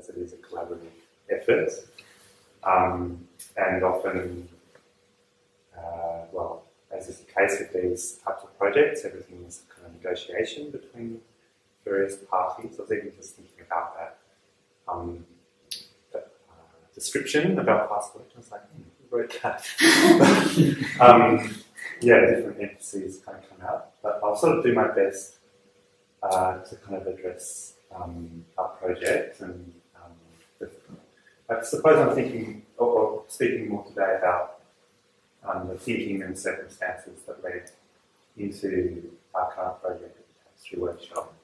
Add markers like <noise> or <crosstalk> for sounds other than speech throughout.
as it is a collaborative effort. Um, and often, uh, well, as is the case with these types of projects, everything is kind of negotiation between various parties. I was even just thinking about that, um, that uh, description about passport. I was like, hmm, who wrote that? <laughs> um, yeah, different emphases kind of come out. But I'll sort of do my best uh, to kind of address um, our project and I suppose I'm thinking or, or speaking more today about um, the thinking and circumstances that led into our current project at the Workshop.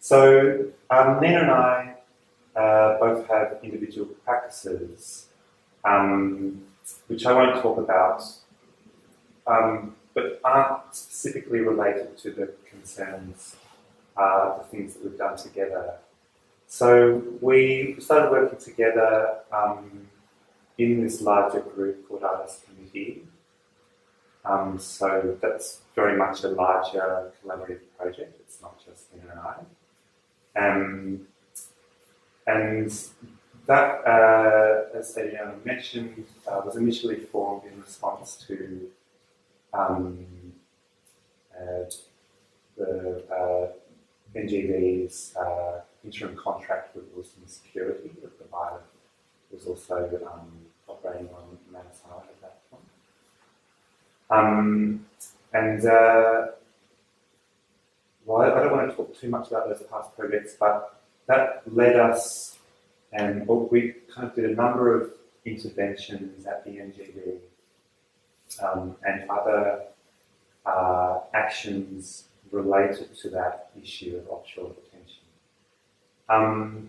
So um, Nina and I uh, both have individual practices, um, which I won't talk about, um, but aren't specifically related to the concerns, uh, the things that we've done together. So we started working together um, in this larger group called Artist Committee. Um, so that's very much a larger collaborative project. It's not just Nina and I. Um, and that, uh, as Adriana mentioned, uh, was initially formed in response to um, uh, the uh, NGV's uh, interim contract with Wilson Security, the provider was also um, operating on Manasana at that point. Um, and uh, well, I don't want to talk too much about those past projects, but that led us, and we kind of did a number of interventions at the NGV um, and other uh, actions related to that issue of offshore. Um,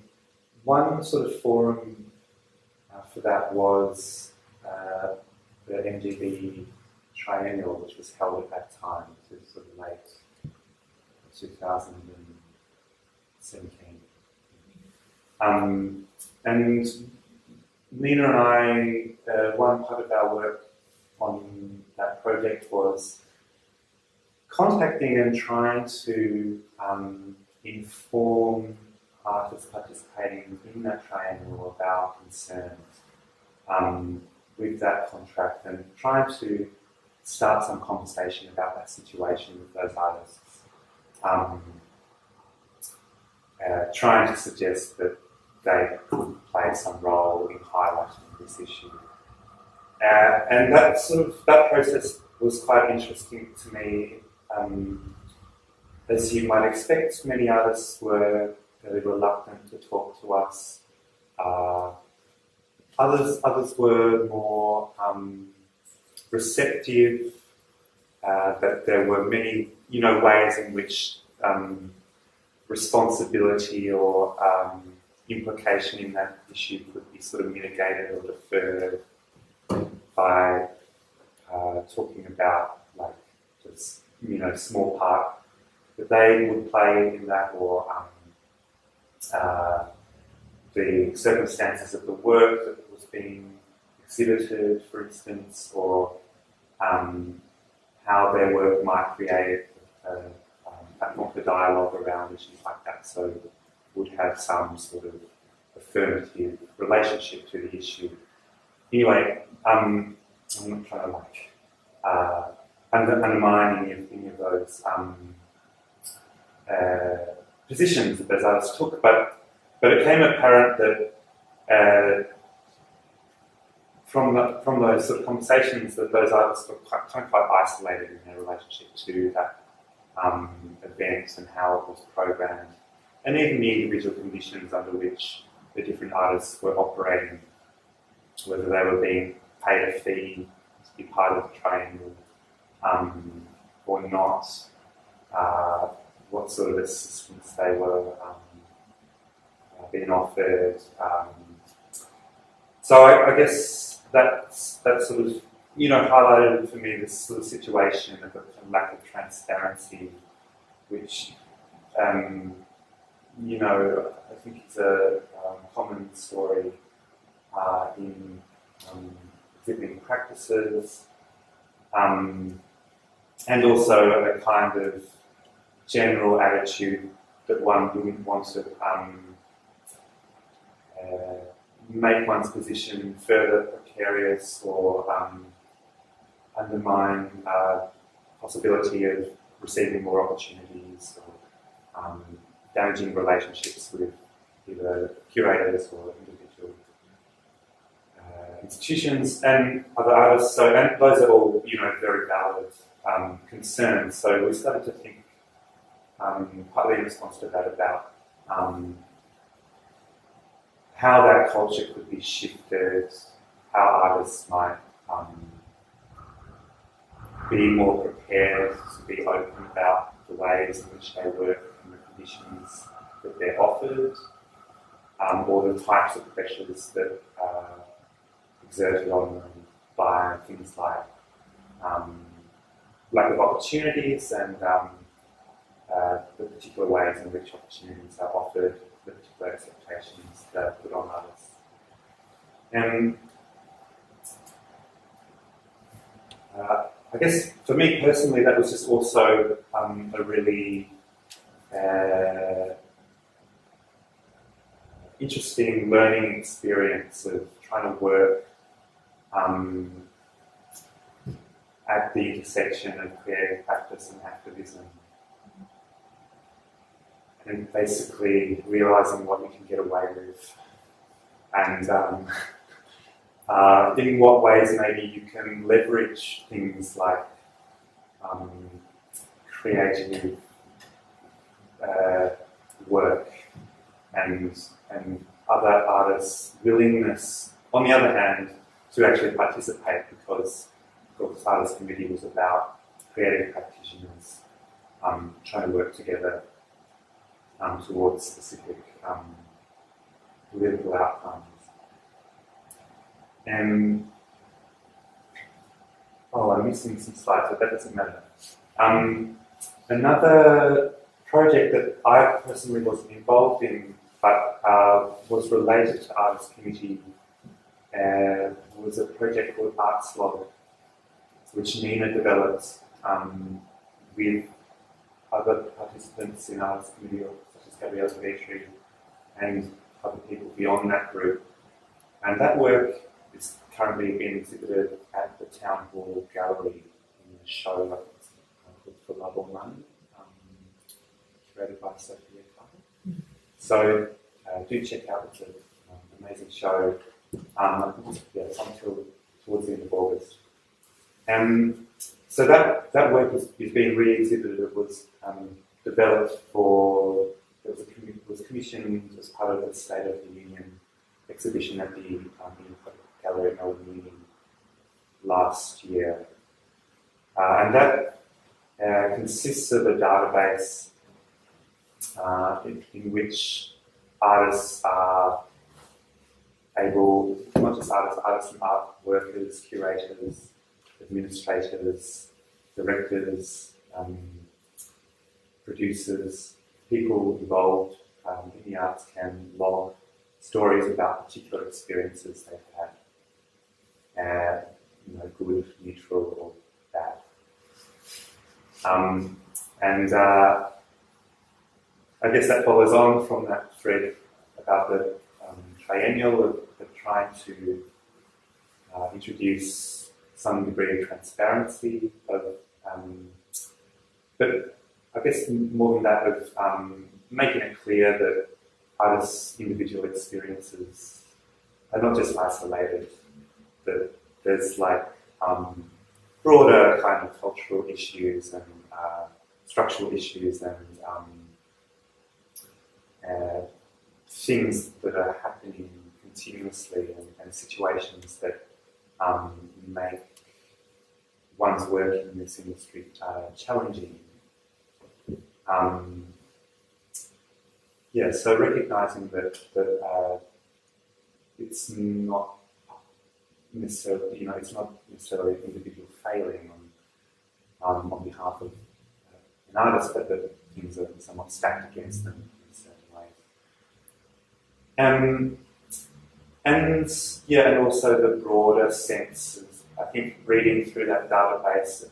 one sort of forum uh, for that was uh, the NGV triennial, which was held at that time, so sort of late 2017. Um, and Nina and I, uh, one part of our work on that project was contacting and trying to um, inform artists participating in that triennial about concerns um, with that contract and trying to start some conversation about that situation with those artists um, uh, trying to suggest that they could play some role in highlighting this issue. Uh, and that sort of that process was quite interesting to me. Um, as you might expect, many artists were very reluctant to talk to us. Uh, others, others were more um, receptive. Uh, that there were many you know, ways in which um, responsibility or um, implication in that issue could be sort of mitigated or deferred by uh, talking about like just you know small part that they would play in that or um, uh, the circumstances of the work that was being exhibited, for instance, or um, how their work might create uh, um, platform for dialogue around issues like that. So would have some sort of affirmative relationship to the issue. Anyway, um, I'm not trying to like uh, undermine any of, any of those um, uh, positions that those artists took, but but it became apparent that uh, from the, from those sort of conversations that those artists were quite, quite isolated in their relationship to that um, events and how it was programmed, and even the individual conditions under which the different artists were operating, whether they were being paid a fee to be part of the triennial um, or not, uh, what sort of assistance they were um, uh, being offered. Um, so I, I guess that's that sort of you know, highlighted for me this sort of situation of a lack of transparency, which, um, you know, I think it's a um, common story uh, in um, exhibiting practices, um, and also a kind of general attitude that one wouldn't want to um, uh, make one's position further precarious or um, undermine uh, possibility of receiving more opportunities or um, damaging relationships with either curators or individual uh, institutions and other artists. So, and those are all, you know, very valid um, concerns. So we started to think, um, partly in response to that, about um, how that culture could be shifted, how artists might um, be more prepared to be open about the ways in which they work and the conditions that they're offered, um, or the types of pressures that are exerted on them by things like um, lack of opportunities and um, uh, the particular ways in which opportunities are offered, the particular expectations that are put on others. And uh, I guess for me personally, that was just also um, a really uh, interesting learning experience of trying to work um, at the intersection of creative practice and activism. And basically realizing what you can get away with. And um, <laughs> uh, in what ways maybe you can leverage things like um, creative uh, work and, and other artists' willingness, on the other hand, to actually participate because the Artists Committee was about creative practitioners um, trying to work together um, towards specific um, political outcomes. And oh, I'm missing some slides, but that doesn't matter. Um, another project that I personally wasn't involved in, but uh, was related to Artists Committee, uh, was a project called Artslog, which Nina developed um, with other participants in Artists Committee, as Gabrielle and other people beyond that group. And that work is currently being exhibited at the Town Hall Gallery in a show called For Love or Money, um, curated by Sophia Carter. So uh, do check out, it's an um, amazing show. Um, yeah, it's until towards the end of August. Um, so that, that work is, is being re-exhibited. It was um, developed for, it was, a, was as part of the State of the Union exhibition at the um, Gallery at Melbourne Uni last year. Uh, and that uh, consists of a database uh, in, in, which artists are able, not just artists, artists and art workers, curators, administrators, directors, um, producers, people involved um, in the arts can log stories about particular experiences they've had uh, you know, good, neutral, or bad. Um, and uh, I guess that follows on from that thread about the um, triennial of, of, trying to uh, introduce some degree of transparency of, um, but I guess more than that of um, making it clear that artists' individual experiences are not just isolated that there's like um, broader kind of cultural issues and uh, structural issues and um, uh, things that are happening continuously and, and situations that um, make one's work in this industry uh, challenging. Um, yeah, so recognizing that, that uh, it's not necessarily, you know, it's not necessarily an individual failing on, um, on behalf of uh, an artist, but that things are somewhat stacked against them in certain ways. Um, and yeah, and also the broader sense of, I think, reading through that database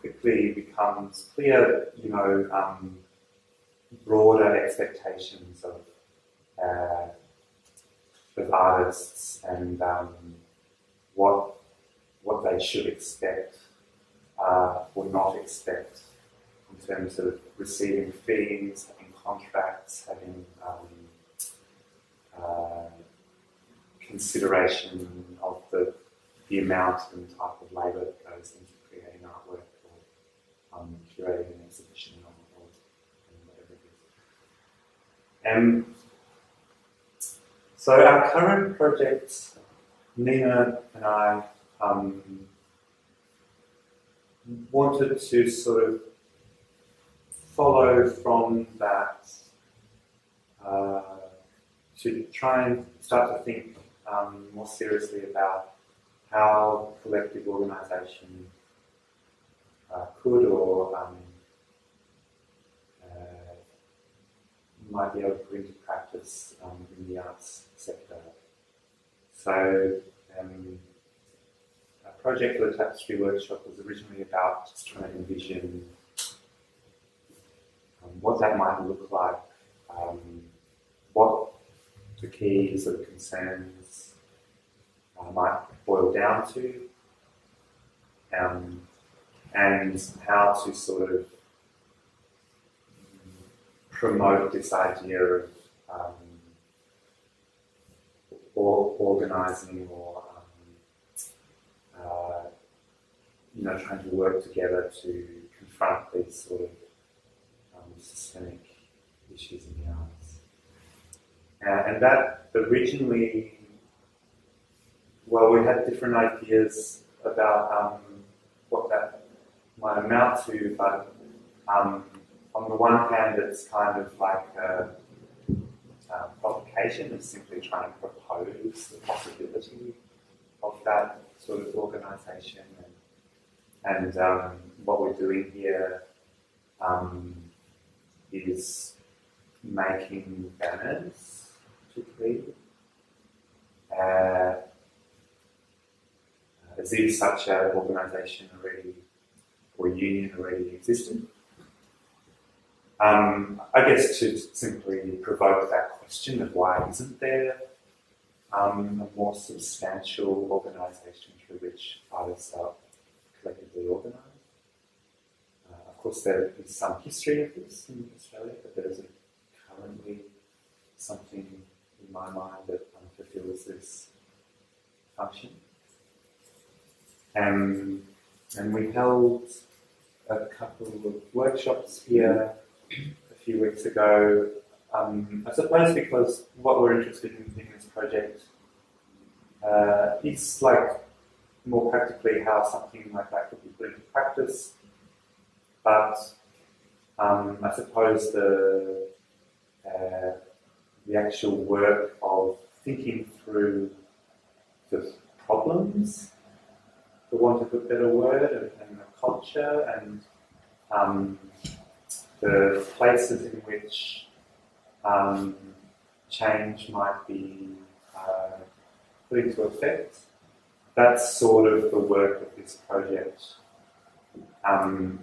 quickly becomes clear you know, um, broader expectations of uh, with artists and um, what what they should expect uh, or not expect in terms of receiving fees, having contracts, having um, uh, consideration of the, the amount and type of labour that goes into creating artwork or um, curating an exhibition or, or whatever And so our current projects, Nina and I um, wanted to sort of follow from that uh, to try and start to think um, more seriously about how collective organisation uh, could or um, uh, might be able to bring into practice um, in the arts sector. So, um, a project for the Tapestry Workshop was originally about just trying to envision um, what that might look like, um, what the key sort of concerns uh, might boil down to, um, and how to sort of promote this idea of um, or organising or um, uh, you know trying to work together to confront these sort of um, systemic issues in the arts. Uh, and that originally, well, we had different ideas about um, what that might amount to, but um, on the one hand, it's kind of like a, provocation, it's simply trying to propose the possibility of that sort of organisation. And, and um, what we're doing here um, is making banners, particularly, uh, as if such an organisation already or union already existed. Um, I guess to simply provoke that question of why isn't there um, a more substantial organisation through which artists are collectively organised. Uh, of course, there is some history of this in Australia, but there isn't currently something in my mind that fulfills this function. Um, and we held a couple of workshops here a few weeks ago. Um, I suppose because what we're interested in in this project uh, is like more practically how something like that could be put into practice. But um, I suppose the uh, the actual work of thinking through the problems, for want of a better word, and, and the culture and um, the places in which um, change might be uh, put into effect. That's sort of the work of this project. Um,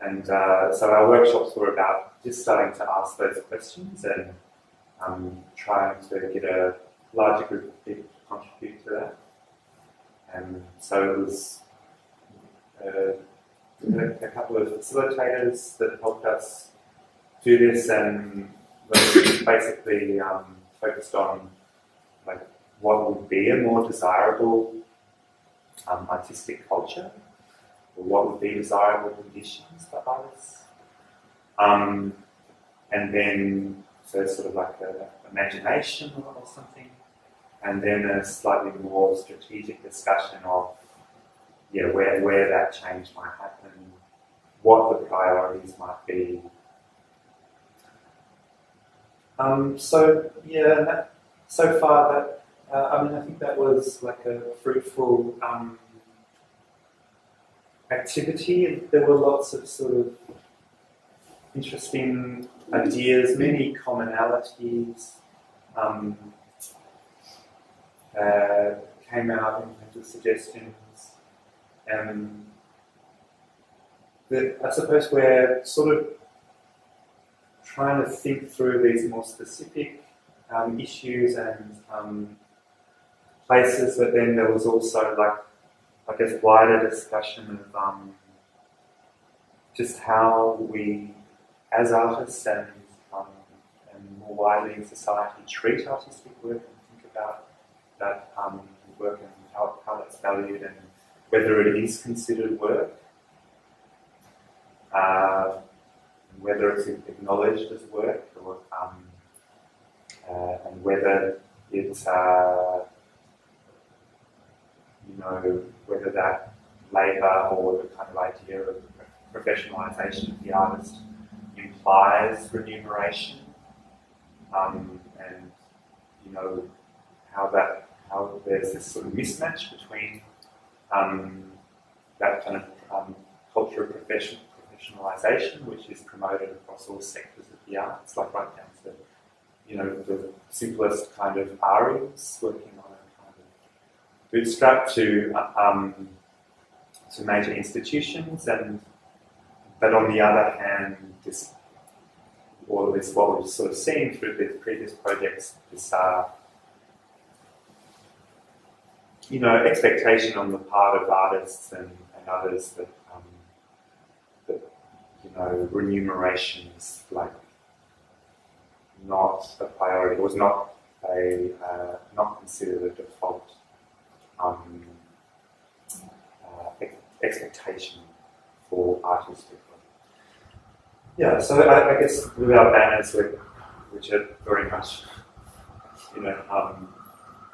and uh, so our workshops were about just starting to ask those questions and um, trying to get a larger group of people to contribute to that. And so it was uh, a couple of facilitators that helped us do this and basically um, focused on like what would be a more desirable um, artistic culture or what would be desirable conditions for artists. Um, and then, so it's sort of like an imagination or something, and then a slightly more strategic discussion of yeah, where, where that change might happen, what the priorities might be. Um, so yeah, that, so far that uh, I mean I think that was like a fruitful um, activity. There were lots of sort of interesting ideas, many commonalities um, uh, came out in terms of suggestions. Um, that I suppose we're sort of trying to think through these more specific um, issues and um, places, but then there was also like, I guess, wider discussion of um, just how we, as artists and, um, and more widely in society, treat artistic work and think about that um, work and how, how that's valued and whether it is considered work, uh, whether it's acknowledged as work, or, um, uh, and whether it's, uh, you know, whether that labour or the kind of idea of professionalisation of the artist implies remuneration, um, and you know how that how there's this sort of mismatch between um, that kind of um, culture of profession, professionalisation, which is promoted across all sectors of the arts, like right down to you know the simplest kind of ARIs working on a kind of bootstrap to um, to major institutions, and but on the other hand, this all of this what we've sort of seen through the previous projects, this uh, you know, expectation on the part of artists and, and others that, um, that, you know, remuneration is like not a priority, was not a, uh, not considered a default um, uh, ex- expectation for artists. Yeah, so I, I guess with our banners, which are very much, you know, um,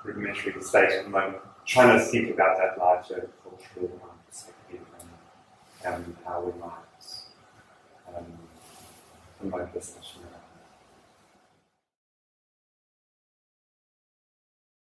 rudimentary state at the moment, trying to think about that larger cultural um, perspective and, and how we might um, promote discussion around